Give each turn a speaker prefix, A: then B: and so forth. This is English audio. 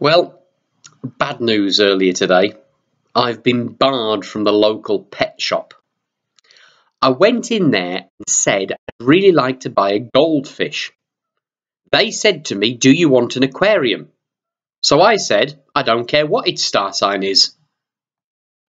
A: Well, bad news earlier today. I've been barred from the local pet shop. I went in there and said I'd really like to buy a goldfish. They said to me, Do you want an aquarium? So I said, I don't care what its star sign is.